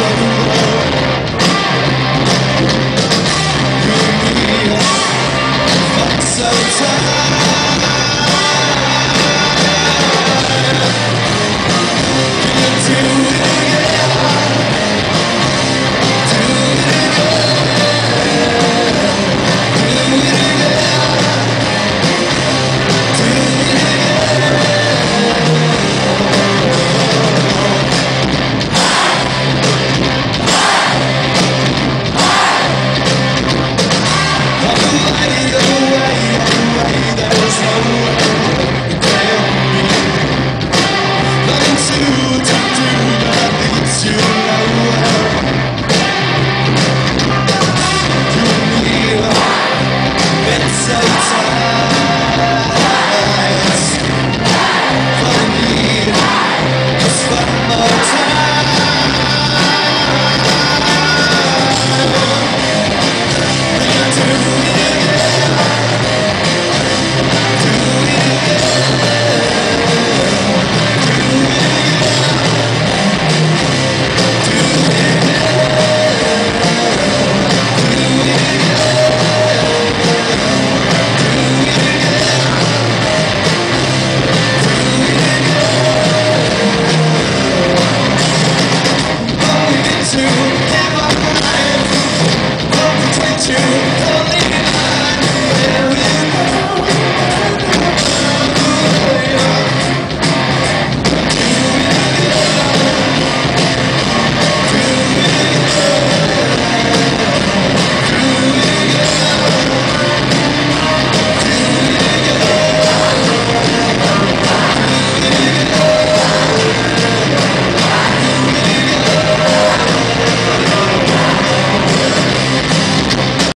Take to